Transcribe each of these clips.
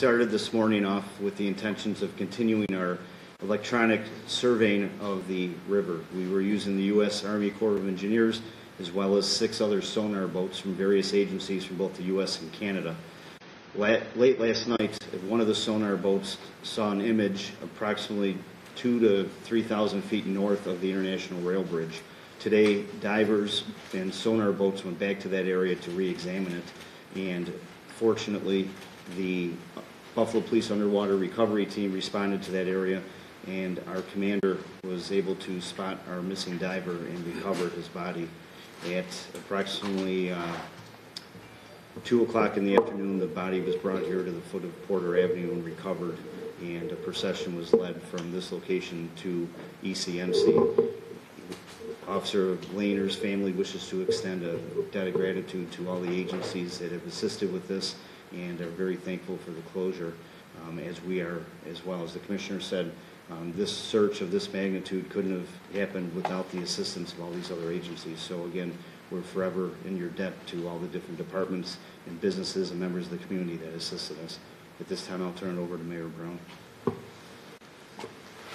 started this morning off with the intentions of continuing our electronic surveying of the river. We were using the U.S. Army Corps of Engineers as well as six other sonar boats from various agencies from both the U.S. and Canada. Late last night, one of the sonar boats saw an image approximately two to 3,000 feet north of the International Rail Bridge. Today, divers and sonar boats went back to that area to re-examine it, and fortunately, the Buffalo Police Underwater Recovery Team responded to that area, and our commander was able to spot our missing diver and recover his body. At approximately uh, 2 o'clock in the afternoon, the body was brought here to the foot of Porter Avenue and recovered, and a procession was led from this location to ECMC. Officer Lehner's family wishes to extend a debt of gratitude to all the agencies that have assisted with this and are very thankful for the closure, um, as we are as well. As the Commissioner said, um, this search of this magnitude couldn't have happened without the assistance of all these other agencies. So again, we're forever in your debt to all the different departments and businesses and members of the community that assisted us. At this time, I'll turn it over to Mayor Brown.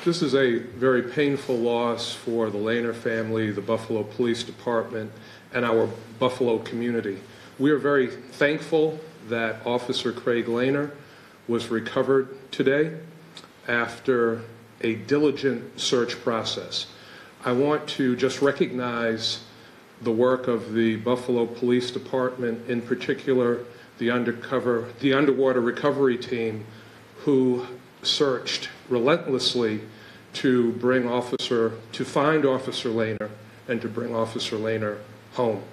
This is a very painful loss for the Lehner family, the Buffalo Police Department, and our Buffalo community. We are very thankful that Officer Craig Lehner was recovered today after a diligent search process. I want to just recognize the work of the Buffalo Police Department, in particular, the undercover, the underwater recovery team, who searched relentlessly to bring Officer, to find Officer Lehner and to bring Officer Lehner home.